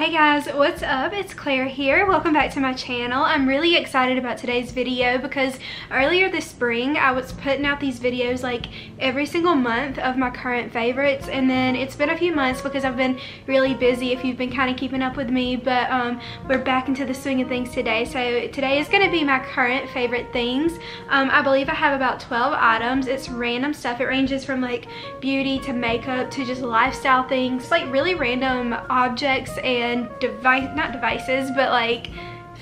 Hey guys, what's up? It's Claire here. Welcome back to my channel. I'm really excited about today's video because earlier this spring I was putting out these videos like every single month of my current favorites and then it's been a few months because I've been really busy if you've been kind of keeping up with me but um, we're back into the swing of things today. So today is going to be my current favorite things. Um, I believe I have about 12 items. It's random stuff. It ranges from like beauty to makeup to just lifestyle things, like really random objects and and device, not devices, but like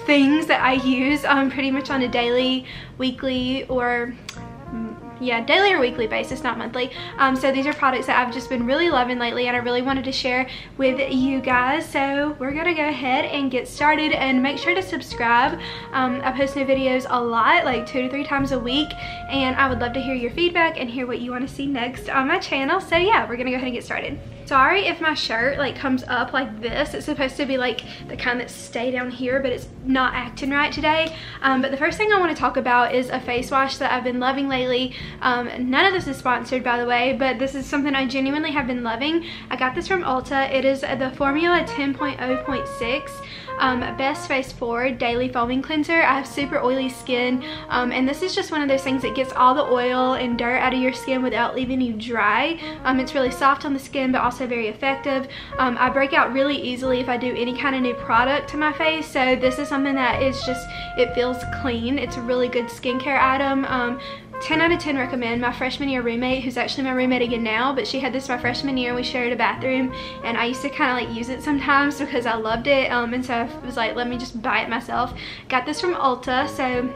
things that I use um, pretty much on a daily, weekly, or yeah, daily or weekly basis, not monthly. Um, so these are products that I've just been really loving lately and I really wanted to share with you guys. So we're gonna go ahead and get started and make sure to subscribe. Um, I post new videos a lot, like two to three times a week, and I would love to hear your feedback and hear what you wanna see next on my channel. So yeah, we're gonna go ahead and get started. Sorry if my shirt like comes up like this. It's supposed to be like the kind that stay down here, but it's not acting right today. Um, but the first thing I wanna talk about is a face wash that I've been loving lately. Um, none of this is sponsored by the way, but this is something I genuinely have been loving. I got this from Ulta. It is the Formula 10.0.6 um, Best Face Forward Daily Foaming Cleanser. I have super oily skin um, and this is just one of those things that gets all the oil and dirt out of your skin without leaving you dry. Um, it's really soft on the skin but also very effective. Um, I break out really easily if I do any kind of new product to my face so this is something that is just, it feels clean. It's a really good skincare item. Um, 10 out of 10 recommend. My freshman year roommate, who's actually my roommate again now, but she had this my freshman year. We shared a bathroom and I used to kind of like use it sometimes because I loved it. Um, and so I was like, let me just buy it myself. Got this from Ulta. So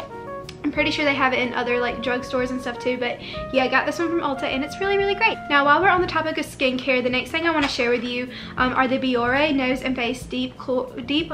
I'm pretty sure they have it in other like drugstores and stuff too, but yeah, I got this one from Ulta and it's really, really great. Now, while we're on the topic of skincare, the next thing I want to share with you um, are the Biore Nose and Face Deep Deep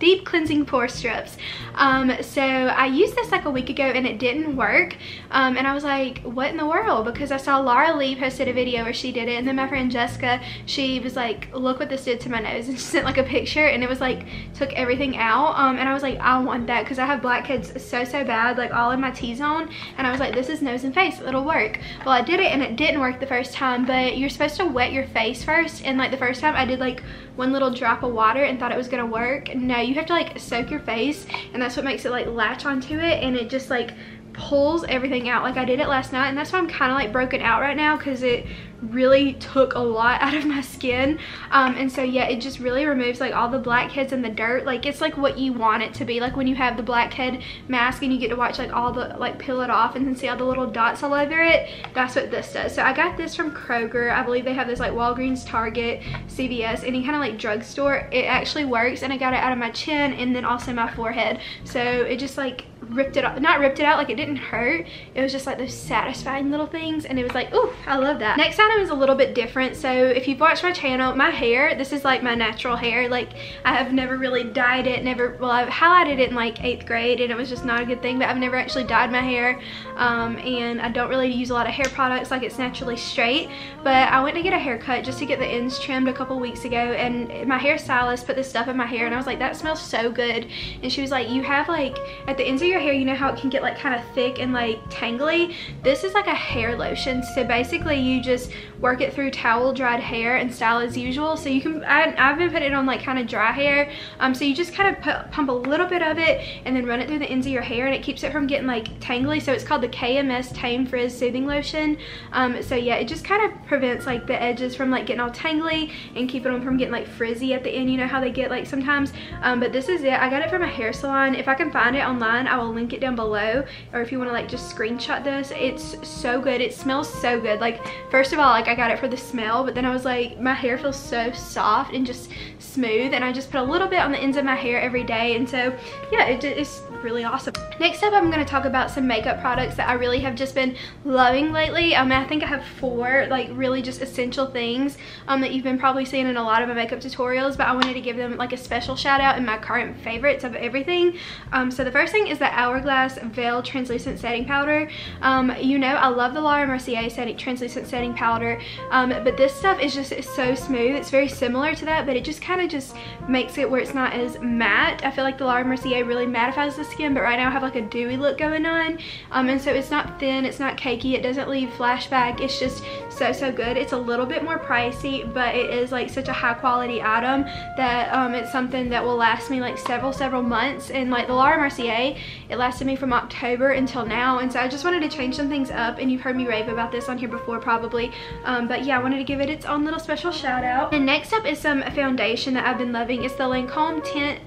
Deep Cleansing Pore Strips. Um, so I used this like a week ago and it didn't work. Um, and I was like, what in the world? Because I saw Laura Lee posted a video where she did it and then my friend Jessica, she was like, look what this did to my nose and she sent like a picture and it was like, took everything out. Um, and I was like, I want that because I have blackheads so, so bad. Like, like all in my T-zone and I was like this is nose and face it'll work. Well I did it and it didn't work the first time but you're supposed to wet your face first and like the first time I did like one little drop of water and thought it was gonna work. No you have to like soak your face and that's what makes it like latch onto it and it just like pulls everything out. Like I did it last night and that's why I'm kind of like broken out right now because it really took a lot out of my skin. Um, and so yeah it just really removes like all the blackheads and the dirt. Like it's like what you want it to be. Like when you have the blackhead mask and you get to watch like all the like peel it off and then see all the little dots all over it that's what this does. So I got this from Kroger. I believe they have this like Walgreens Target CVS any kind of like drugstore. It actually works and I got it out of my chin and then also my forehead. So it just like ripped it off not ripped it out like it didn't hurt. It was just like those satisfying little things and it was like oh I love that. Next item is a little bit different. So if you've watched my channel my hair this is like my natural hair. Like I have never really dyed it never well I've highlighted it in like eighth grade and it was just not a good thing but I've never actually dyed my hair. Um, and I don't really use a lot of hair products like it's naturally straight. But I went to get a haircut just to get the ends trimmed a couple weeks ago and my hairstylist put this stuff in my hair and I was like that smells so good. And she was like you have like at the ends of your hair you know how it can get like kind of thick and like tangly? This is like a hair lotion so basically you just work it through towel dried hair and style as usual. So you can I, have been putting it on like kind of dry hair um so you just kind of pump a little bit of it and then run it through the ends of your hair and it keeps it from getting like tangly. So it's called the KMS Tame Frizz Smoothing Lotion. Um so yeah it just kind of prevents like the edges from like getting all tangly and keeping them from getting like frizzy at the end. You know how they get like sometimes? Um but this is it. I got it from a hair salon. If I can find it online I will link it down below or if you want to like just screenshot this it's so good it smells so good like first of all like I got it for the smell but then I was like my hair feels so soft and just smooth and I just put a little bit on the ends of my hair every day and so yeah it, it's really awesome. Next up, I'm gonna talk about some makeup products that I really have just been loving lately. Um, I think I have four like really just essential things um, that you've been probably seeing in a lot of my makeup tutorials, but I wanted to give them like a special shout out in my current favorites of everything. Um, so the first thing is the Hourglass Veil Translucent Setting Powder. Um, you know, I love the Laura Mercier setting, Translucent Setting Powder, um, but this stuff is just so smooth. It's very similar to that, but it just kind of just makes it where it's not as matte. I feel like the Laura Mercier really mattifies the skin, but right now I have like a dewy look going on. Um, and so it's not thin, it's not cakey, it doesn't leave flashback. It's just so, so good. It's a little bit more pricey, but it is like such a high quality item that um, it's something that will last me like several, several months. And like the Laura Mercier, it lasted me from October until now. And so I just wanted to change some things up. And you've heard me rave about this on here before probably. Um, but yeah, I wanted to give it its own little special shout out. And next up is some foundation that I've been loving. It's the Lancome Teint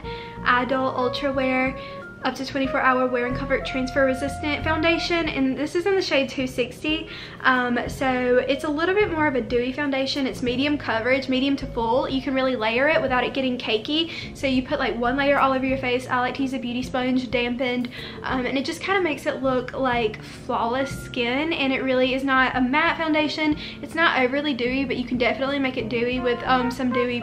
Idole Ultra Wear up to 24 hour wear and cover transfer resistant foundation and this is in the shade 260 um, so it's a little bit more of a dewy foundation. It's medium coverage medium to full. You can really layer it without it getting cakey. So you put like one layer all over your face. I like to use a beauty sponge dampened um, and it just kind of makes it look like flawless skin and it really is not a matte foundation. It's not overly dewy but you can definitely make it dewy with um, some dewy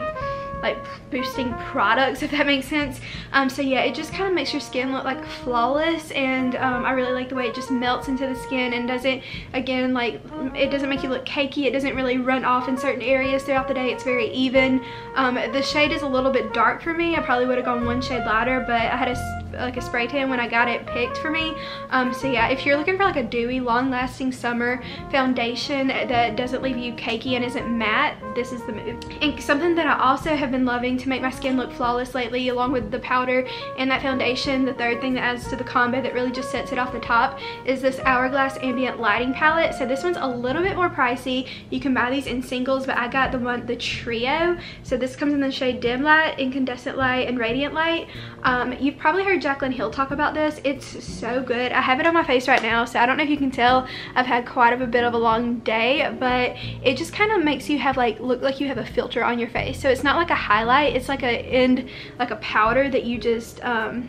like boosting products if that makes sense um, so yeah it just kind of makes your skin look like flawless and um, I really like the way it just melts into the skin and doesn't again like it doesn't make you look cakey it doesn't really run off in certain areas throughout the day it's very even um, the shade is a little bit dark for me I probably would have gone one shade lighter but I had a like a spray tan when I got it picked for me. Um, so yeah, if you're looking for like a dewy, long-lasting summer foundation that doesn't leave you cakey and isn't matte, this is the move. And something that I also have been loving to make my skin look flawless lately, along with the powder and that foundation, the third thing that adds to the combo that really just sets it off the top is this Hourglass Ambient Lighting Palette. So this one's a little bit more pricey. You can buy these in singles, but I got the one, the Trio. So this comes in the shade Dim Light, Incandescent Light, and Radiant Light. Um, you've probably heard Jaclyn Hill talk about this. It's so good. I have it on my face right now, so I don't know if you can tell I've had quite a bit of a long day, but it just kind of makes you have like, look like you have a filter on your face. So it's not like a highlight, it's like a end, like a powder that you just, um,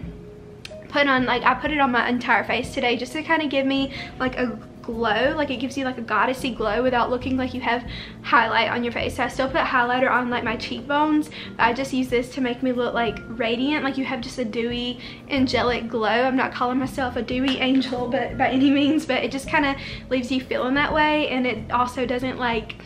put on like I put it on my entire face today just to kind of give me like a glow like it gives you like a goddessy glow without looking like you have highlight on your face. So I still put highlighter on like my cheekbones I just use this to make me look like radiant like you have just a dewy angelic glow. I'm not calling myself a dewy angel but by any means but it just kind of leaves you feeling that way and it also doesn't like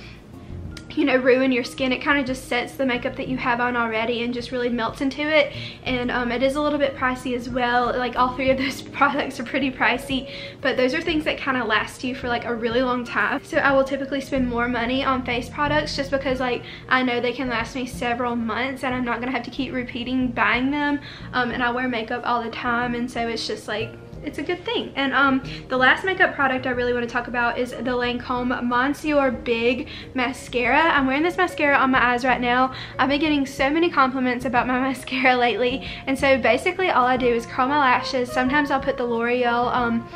you know ruin your skin. It kind of just sets the makeup that you have on already and just really melts into it. And um, it is a little bit pricey as well. Like all three of those products are pretty pricey. But those are things that kind of last you for like a really long time. So I will typically spend more money on face products just because like I know they can last me several months and I'm not gonna have to keep repeating buying them. Um, and I wear makeup all the time. And so it's just like it's a good thing. And um, the last makeup product I really want to talk about is the Lancome Monsieur Big Mascara. I'm wearing this mascara on my eyes right now. I've been getting so many compliments about my mascara lately. And so basically all I do is curl my lashes. Sometimes I'll put the L'Oreal um,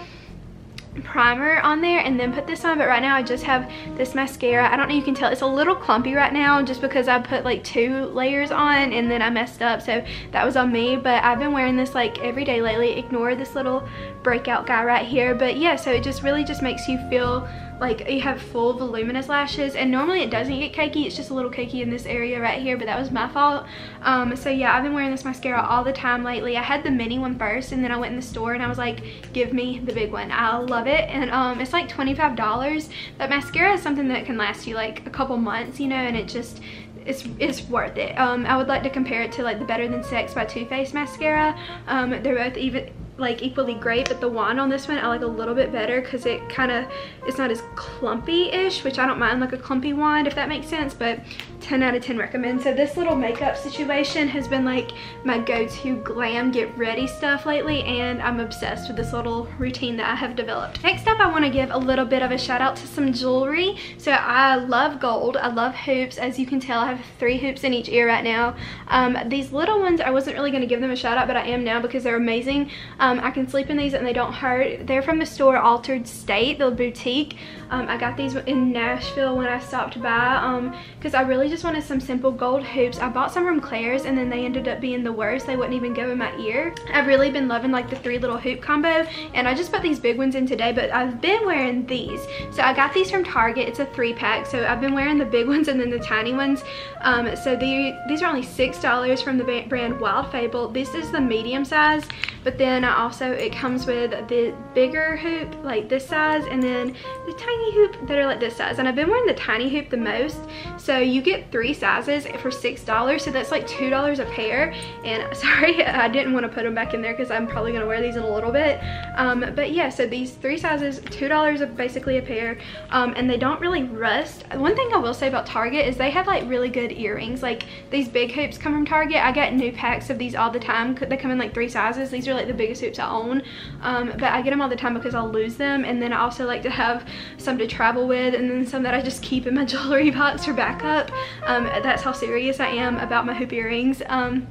primer on there and then put this on but right now I just have this mascara. I don't know you can tell it's a little clumpy right now just because I put like two layers on and then I messed up so that was on me but I've been wearing this like every day lately. Ignore this little breakout guy right here but yeah so it just really just makes you feel like you have full voluminous lashes and normally it doesn't get cakey. It's just a little cakey in this area right here but that was my fault. Um, so yeah I've been wearing this mascara all the time lately. I had the mini one first and then I went in the store and I was like give me the big one. I love it and um, it's like $25 that mascara is something that can last you like a couple months you know and it just it's it's worth it. Um, i would like to compare it to like the better than sex by Too Faced mascara. Um, they're both even like equally great but the wand on this one I like a little bit better because it kind of it's not as clumpy-ish which I don't mind like a clumpy wand if that makes sense but 10 out of 10 recommend. So this little makeup situation has been like my go-to glam get ready stuff lately and I'm obsessed with this little routine that I have developed. Next up I want to give a little bit of a shout out to some jewelry. So I love gold. I love hoops. As you can tell I have three hoops in each ear right now. Um, these little ones I wasn't really going to give them a shout out but I am now because they're amazing. Um, I can sleep in these and they don't hurt. They're from the store Altar'd State, the boutique. Um, I got these in Nashville when I stopped by because um, I really just wanted some simple gold hoops. I bought some from Claire's and then they ended up being the worst. They wouldn't even go in my ear. I've really been loving like the three little hoop combo and I just put these big ones in today but I've been wearing these. So I got these from Target. It's a three pack. So I've been wearing the big ones and then the tiny ones. Um, so the, these are only $6 from the brand Wild Fable. This is the medium size but then also it comes with the bigger hoop like this size and then the tiny hoop that are like this size and I've been wearing the tiny hoop the most so you get three sizes for $6. So that's like $2 a pair. And sorry, I didn't want to put them back in there because I'm probably going to wear these in a little bit. Um, but yeah, so these three sizes, $2 basically a pair. Um, and they don't really rust. One thing I will say about Target is they have like really good earrings. Like these big hoops come from Target. I get new packs of these all the time. They come in like three sizes. These are like the biggest hoops I own. Um, but I get them all the time because I'll lose them. And then I also like to have some to travel with and then some that I just keep in my jewelry box for backup. Um, that's how serious I am about my hoop earrings. Um,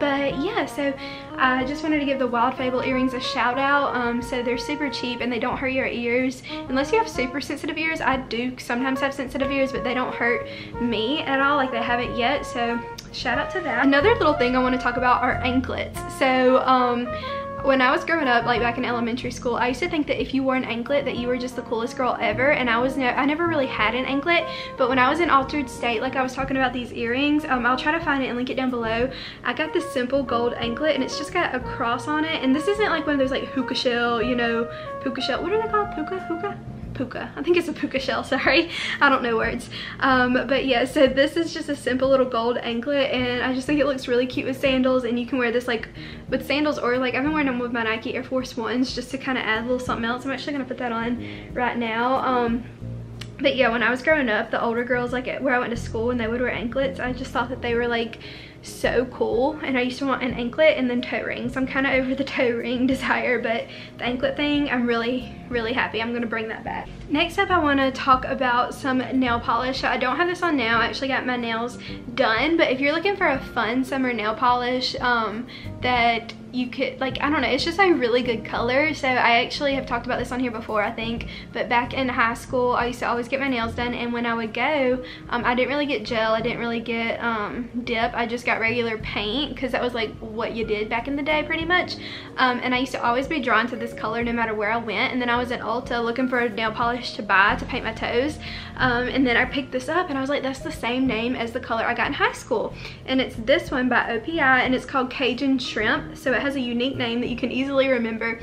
but yeah so i just wanted to give the wild fable earrings a shout out. Um, so they're super cheap and they don't hurt your ears. Unless you have super sensitive ears i do sometimes have sensitive ears but they don't hurt me at all like they haven't yet. So shout out to that. Another little thing i want to talk about are anklets. So um when I was growing up, like back in elementary school, I used to think that if you wore an anklet that you were just the coolest girl ever. And I was ne I never really had an anklet, but when I was in Altar'd State, like I was talking about these earrings, um, I'll try to find it and link it down below. I got this simple gold anklet and it's just got a cross on it. And this isn't like one of those like hookah shell, you know, puka shell. What are they called? Puka? Hookah? Puka. I think it's a puka shell, sorry. I don't know words. Um, but yeah, so this is just a simple little gold anklet and I just think it looks really cute with sandals and you can wear this like with sandals or like I've been wearing them with my Nike Air Force Ones just to kind of add a little something else. I'm actually going to put that on right now. Um, but yeah, when I was growing up, the older girls like where I went to school and they would wear anklets, I just thought that they were like so cool and I used to want an anklet and then toe rings. I'm kind of over the toe ring desire but the anklet thing I'm really really happy. I'm gonna bring that back. Next up I want to talk about some nail polish. I don't have this on now. I actually got my nails done but if you're looking for a fun summer nail polish um, that you could like I don't know it's just a really good color. So I actually have talked about this on here before I think. But back in high school I used to always get my nails done. And when I would go um, I didn't really get gel. I didn't really get um, dip. I just got regular paint because that was like what you did back in the day pretty much. Um, and I used to always be drawn to this color no matter where I went. And then I was at Ulta looking for a nail polish to buy to paint my toes. Um, and then I picked this up and I was like that's the same name as the color I got in high school. And it's this one by OPI and it's called Cajun Shrimp. So it has a unique name that you can easily remember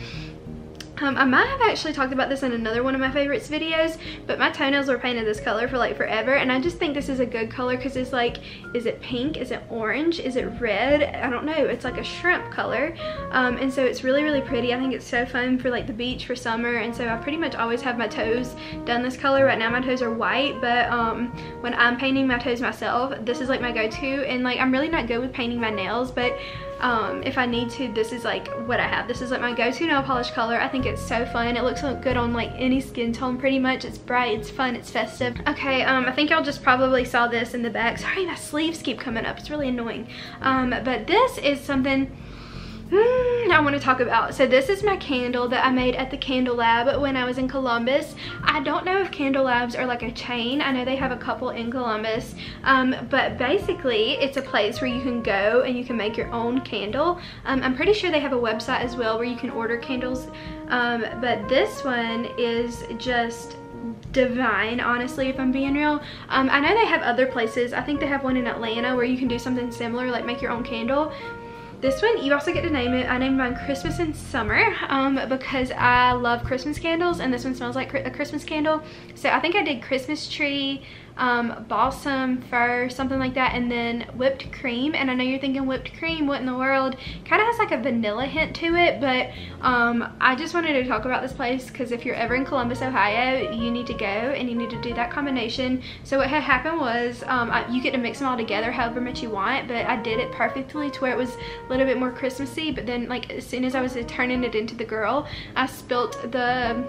um, I might have actually talked about this in another one of my favorites videos, but my toenails were painted this color for like forever, and I just think this is a good color because it's like, is it pink? Is it orange? Is it red? I don't know. It's like a shrimp color, um, and so it's really, really pretty. I think it's so fun for like the beach for summer, and so I pretty much always have my toes done this color. Right now my toes are white, but um, when I'm painting my toes myself, this is like my go-to, and like I'm really not good with painting my nails, but um, if I need to, this is like what I have. This is like my go-to nail polish color. I think it's so fun. It looks good on like any skin tone pretty much. It's bright, it's fun, it's festive. Okay, um, I think y'all just probably saw this in the back. Sorry, my sleeves keep coming up. It's really annoying. Um, but this is something I want to talk about. So this is my candle that I made at the Candle Lab when I was in Columbus. I don't know if Candle Labs are like a chain. I know they have a couple in Columbus. Um, but basically, it's a place where you can go and you can make your own candle. Um, I'm pretty sure they have a website as well where you can order candles. Um, but this one is just divine honestly if I'm being real um, I know they have other places I think they have one in Atlanta where you can do something similar like make your own candle this one, you also get to name it. I named mine Christmas and Summer um, because I love Christmas candles and this one smells like a Christmas candle. So I think I did Christmas tree, um, balsam fir, something like that, and then whipped cream. And I know you're thinking whipped cream, what in the world? Kind of has like a vanilla hint to it, but um, I just wanted to talk about this place because if you're ever in Columbus, Ohio, you need to go and you need to do that combination. So what had happened was um, I, you get to mix them all together however much you want, but I did it perfectly to where it was a little bit more Christmassy, but then like as soon as I was turning it into the girl, I spilt the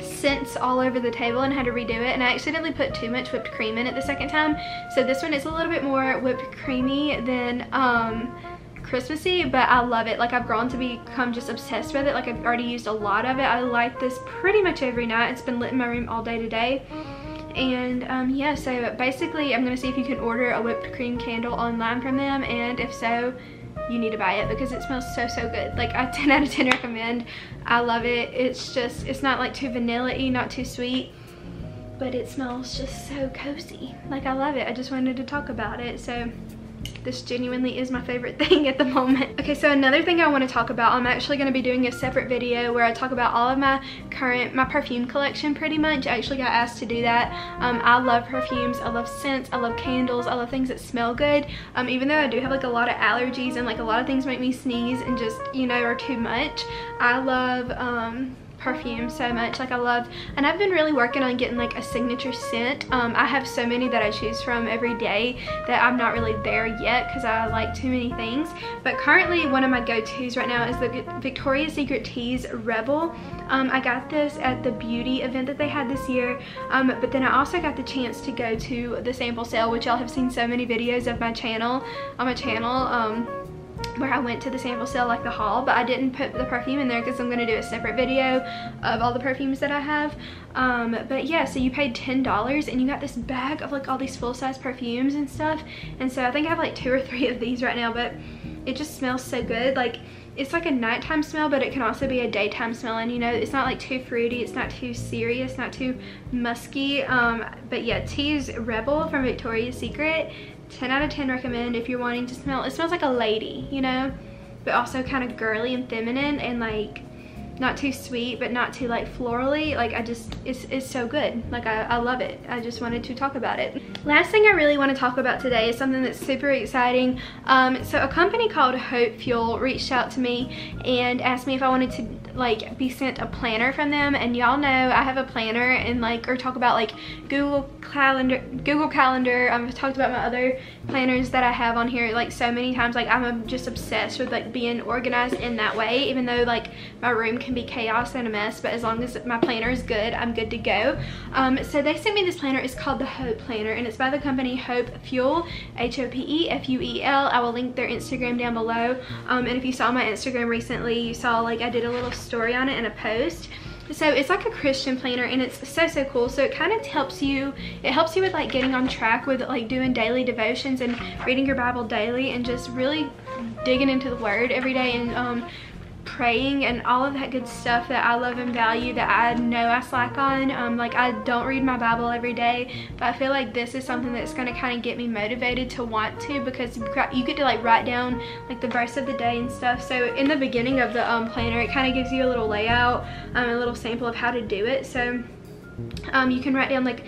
scents all over the table and had to redo it and I accidentally put too much whipped cream in it the second time so this one is a little bit more whipped creamy than um, Christmassy, but I love it. Like I've grown to become just obsessed with it. Like I've already used a lot of it. I light this pretty much every night. It's been lit in my room all day today. And um, yeah, so basically I'm gonna see if you can order a whipped cream candle online from them. And if so, you need to buy it because it smells so so good. Like a 10 out of 10 recommend. I love it. It's just it's not like too vanilla-y not too sweet but it smells just so cozy. Like I love it. I just wanted to talk about it so this genuinely is my favorite thing at the moment. Okay, so another thing I want to talk about, I'm actually going to be doing a separate video where I talk about all of my current, my perfume collection pretty much. I actually got asked to do that. Um, I love perfumes, I love scents, I love candles, I love things that smell good. Um, even though I do have like a lot of allergies and like a lot of things make me sneeze and just, you know, are too much. I love um, perfume so much like I love and I've been really working on getting like a signature scent. Um, I have so many that I choose from every day that I'm not really there yet because I like too many things. But currently one of my go-to's right now is the Victoria's Secret Tease Rebel. Um, I got this at the beauty event that they had this year um, but then I also got the chance to go to the sample sale which y'all have seen so many videos of my channel on my channel. Um, where I went to the sample sale like the haul but I didn't put the perfume in there because I'm going to do a separate video of all the perfumes that I have. Um, but yeah so you paid $10 and you got this bag of like all these full-size perfumes and stuff. And so I think I have like two or three of these right now but it just smells so good. Like it's like a nighttime smell but it can also be a daytime smell and you know? It's not like too fruity it's not too serious not too musky. Um, but yeah tease rebel from victoria's secret 10 out of 10 recommend if you're wanting to smell, it smells like a lady, you know, but also kind of girly and feminine and like not too sweet but not too like florally like I just it's, it's so good. Like I, I love it. I just wanted to talk about it. Last thing I really want to talk about today is something that's super exciting. Um, so a company called Hope Fuel reached out to me and asked me if I wanted to like be sent a planner from them. And y'all know I have a planner and like or talk about like Google Calendar Google Calendar. I've talked about my other planners that I have on here like so many times. Like I'm just obsessed with like being organized in that way even though like my room can be chaos and a mess. But as long as my planner is good I'm good to go. Um, so they sent me this planner. It's called the Hope Planner and it's by the company Hope Fuel H-O-P-E F-U-E-L I will link their Instagram down below. Um, and if you saw my Instagram recently you saw like I did a little story on it in a post. So it's like a christian planner and it's so so cool. So it kind of helps you it helps you with like getting on track with like doing daily devotions and reading your bible daily and just really digging into the word every day and um, praying and all of that good stuff that I love and value that I know I slack on. Um, like I don't read my Bible every day, but I feel like this is something that's going to kind of get me motivated to want to because you get to like write down like the verse of the day and stuff. So in the beginning of the um, planner, it kind of gives you a little layout, um, a little sample of how to do it. So um, you can write down like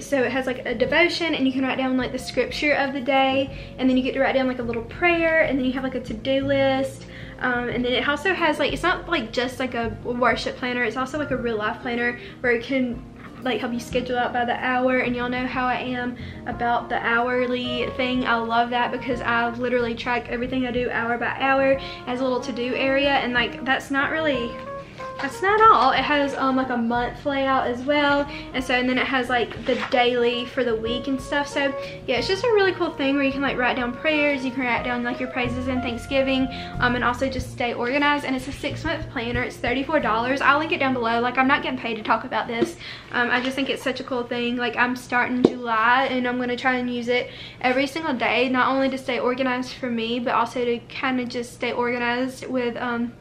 so it has like a devotion and you can write down like the scripture of the day and then you get to write down like a little prayer and then you have like a to-do list um, and then it also has like, it's not like just like a worship planner, it's also like a real life planner where it can like help you schedule out by the hour and y'all know how I am about the hourly thing. I love that because I literally track everything I do hour by hour as a little to-do area and like that's not really that's not all. It has um like a month layout as well and so and then it has like the daily for the week and stuff so yeah it's just a really cool thing where you can like write down prayers you can write down like your praises and thanksgiving um and also just stay organized and it's a six month planner it's 34 dollars. I'll link it down below like i'm not getting paid to talk about this um i just think it's such a cool thing like i'm starting july and i'm going to try and use it every single day not only to stay organized for me but also to kind of just stay organized with um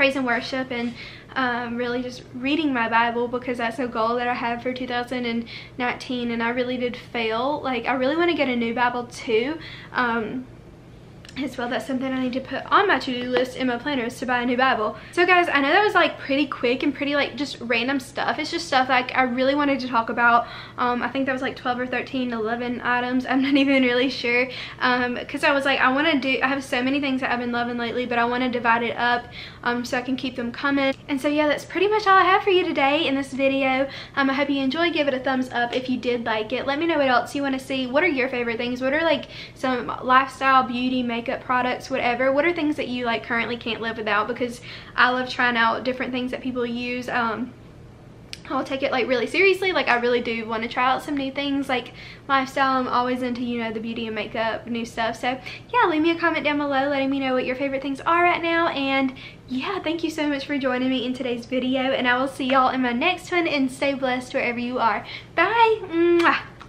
praise and worship and um, really just reading my Bible because that's a goal that I have for 2019 and I really did fail. Like I really want to get a new Bible too. Um, as well that's something I need to put on my to-do list in my planners to buy a new Bible. So guys, I know that was like pretty quick and pretty like just random stuff. It's just stuff like I really wanted to talk about. Um, I think that was like 12 or 13, 11 items. I'm not even really sure because um, I was like, I want to do, I have so many things that I've been loving lately, but I want to divide it up um, so I can keep them coming. And so yeah, that's pretty much all I have for you today in this video. Um, I hope you enjoyed. Give it a thumbs up if you did like it. Let me know what else you want to see. What are your favorite things? What are like some lifestyle, beauty, makeup, makeup products, whatever. What are things that you like currently can't live without? Because I love trying out different things that people use. Um, I'll take it like really seriously like I really do want to try out some new things like lifestyle I'm always into you know the beauty and makeup new stuff so yeah leave me a comment down below letting me know what your favorite things are right now and yeah thank you so much for joining me in today's video and I will see y'all in my next one and stay blessed wherever you are bye Mwah.